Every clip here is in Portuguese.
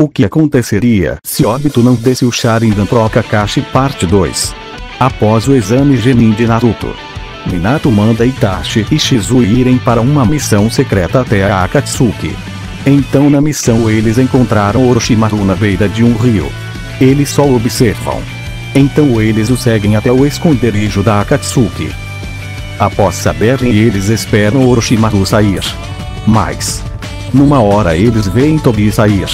O que aconteceria se Obito não desse o Sharingan pro Kakashi parte 2? Após o exame Genin de Naruto, Minato manda Itachi e Shizui irem para uma missão secreta até a Akatsuki. Então na missão eles encontraram Orochimaru na beira de um rio. Eles só observam. Então eles o seguem até o esconderijo da Akatsuki. Após saberem eles esperam Orochimaru sair. Mas, numa hora eles veem Tobi sair.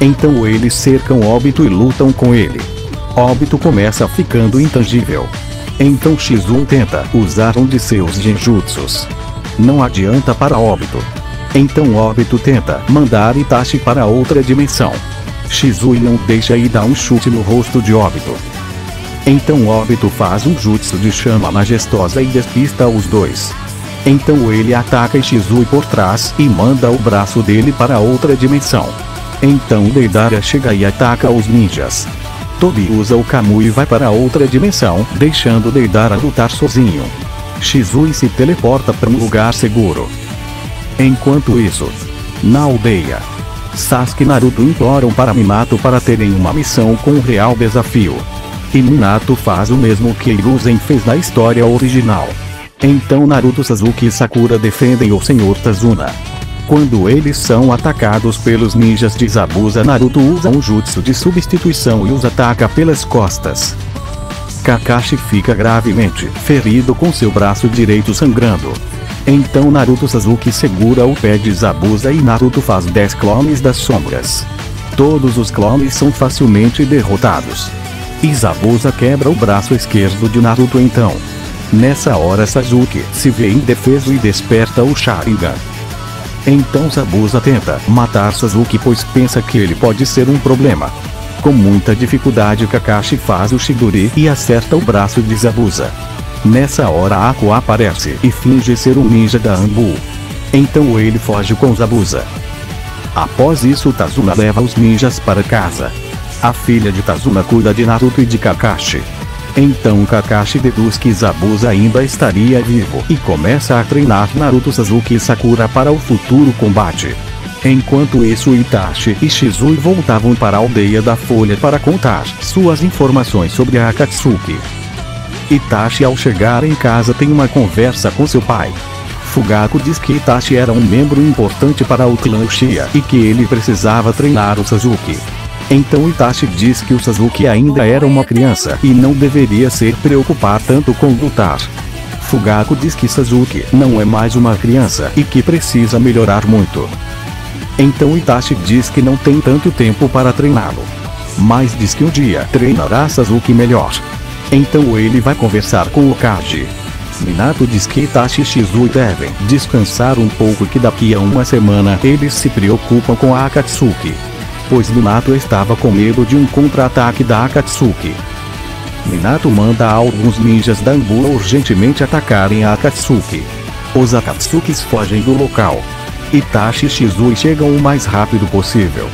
Então eles cercam Obito e lutam com ele. Obito começa ficando intangível. Então X1 tenta usar um de seus genjutsus. Não adianta para Obito. Então Obito tenta mandar Itachi para outra dimensão. Shizui não deixa e dá um chute no rosto de Obito. Então Obito faz um jutsu de chama majestosa e despista os dois. Então ele ataca Shizui por trás e manda o braço dele para outra dimensão. Então Deidara chega e ataca os ninjas. Tobi usa o Kamui e vai para outra dimensão, deixando Deidara lutar sozinho. Shizui se teleporta para um lugar seguro. Enquanto isso, na aldeia, Sasuke e Naruto imploram para Minato para terem uma missão com um real desafio. E Minato faz o mesmo que Hiruzen fez na história original. Então Naruto Sasuke e Sakura defendem o Senhor Tazuna. Quando eles são atacados pelos ninjas de Zabuza Naruto usa um jutsu de substituição e os ataca pelas costas. Kakashi fica gravemente ferido com seu braço direito sangrando. Então Naruto Sasuke segura o pé de Zabuza e Naruto faz 10 clones das sombras. Todos os clones são facilmente derrotados. E Zabuza quebra o braço esquerdo de Naruto então. Nessa hora Sasuke se vê indefeso e desperta o Sharingan. Então Zabuza tenta matar Sasuke pois pensa que ele pode ser um problema. Com muita dificuldade Kakashi faz o Shiguri e acerta o braço de Zabuza. Nessa hora Aqua aparece e finge ser um ninja da Ambu. Então ele foge com Zabuza. Após isso Tazuna leva os ninjas para casa. A filha de Tazuna cuida de Naruto e de Kakashi. Então Kakashi deduz que Zabuza ainda estaria vivo e começa a treinar Naruto Sasuke e Sakura para o futuro combate. Enquanto isso Itachi e Shizui voltavam para a aldeia da Folha para contar suas informações sobre a Akatsuki. Itachi ao chegar em casa tem uma conversa com seu pai. Fugaku diz que Itachi era um membro importante para o clã Uchiha e que ele precisava treinar o Sasuke. Então Itachi diz que o Sasuke ainda era uma criança e não deveria se preocupar tanto com lutar. Fugaku diz que Sasuke não é mais uma criança e que precisa melhorar muito. Então Itachi diz que não tem tanto tempo para treiná-lo. Mas diz que um dia treinará Sasuke melhor. Então ele vai conversar com o Kaji. Minato diz que Itachi e Shizui devem descansar um pouco que daqui a uma semana eles se preocupam com a Akatsuki. Pois Minato estava com medo de um contra-ataque da Akatsuki. Minato manda alguns ninjas da Anbula urgentemente atacarem a Akatsuki. Os Akatsukis fogem do local. Itachi e Shizui chegam o mais rápido possível.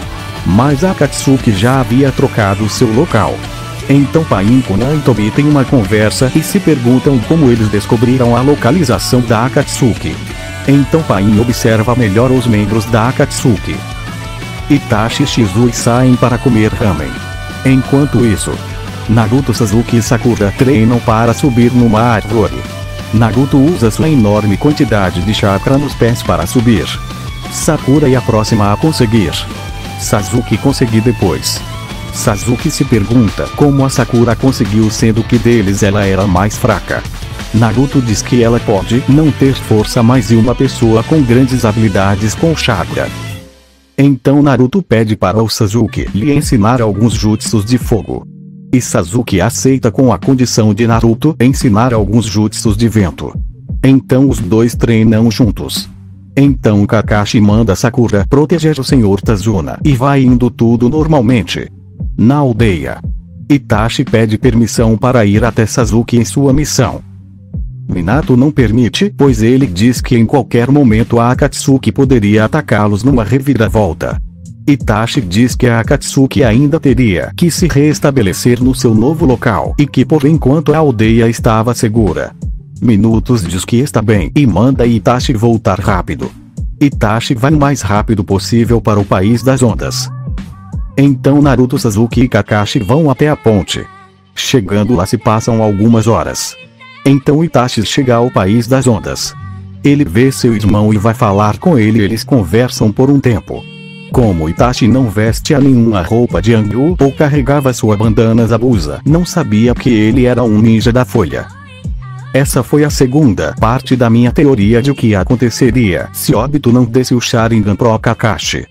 Mas Akatsuki já havia trocado seu local. Então Pain Kunan e Tobi têm uma conversa e se perguntam como eles descobriram a localização da Akatsuki. Então Pain observa melhor os membros da Akatsuki. Itachi e Shizui saem para comer ramen. Enquanto isso, Naruto Sasuke e Sakura treinam para subir numa árvore. Naruto usa sua enorme quantidade de chakra nos pés para subir. Sakura é a próxima a conseguir. Sasuke conseguir depois. Sasuke se pergunta como a Sakura conseguiu sendo que deles ela era mais fraca. Naruto diz que ela pode não ter força mais e uma pessoa com grandes habilidades com chakra. Então Naruto pede para o Sasuke lhe ensinar alguns jutsus de fogo. E Sasuke aceita com a condição de Naruto ensinar alguns jutsus de vento. Então os dois treinam juntos. Então Kakashi manda Sakura proteger o Sr. Tazuna e vai indo tudo normalmente. Na aldeia, Itachi pede permissão para ir até Sasuke em sua missão. Minato não permite, pois ele diz que em qualquer momento a Akatsuki poderia atacá-los numa reviravolta. Itachi diz que a Akatsuki ainda teria que se reestabelecer no seu novo local e que por enquanto a aldeia estava segura. Minutos diz que está bem e manda Itachi voltar rápido. Itachi vai o mais rápido possível para o país das ondas. Então Naruto Sasuke e Kakashi vão até a ponte. Chegando lá se passam algumas horas. Então Itachi chega ao país das ondas. Ele vê seu irmão e vai falar com ele eles conversam por um tempo. Como Itachi não veste a nenhuma roupa de Angu ou carregava sua bandana Zabuza, não sabia que ele era um ninja da folha. Essa foi a segunda parte da minha teoria de o que aconteceria se Obito não desse o Sharingan pro Kakashi.